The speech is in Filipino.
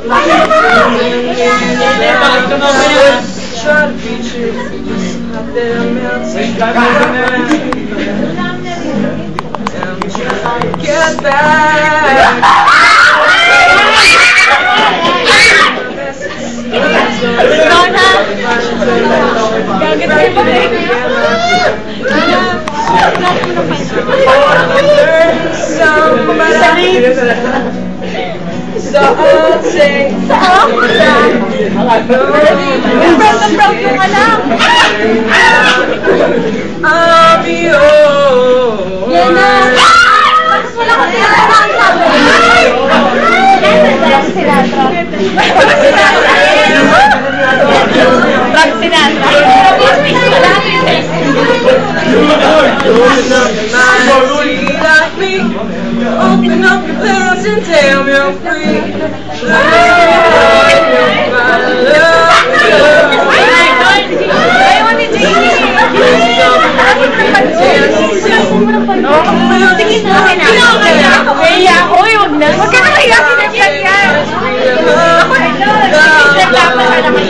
Get back! Na proud yung anak. I'll be yours. Yan na. Tapos wala kang tinatawag sabi. Frank Sinatra. Frank Sinatra. Open up your pants and tell me I'm free. Oy, wag na. Wag ka na kaya sinagyan yan. Ako na doon. Naglaban ka naman.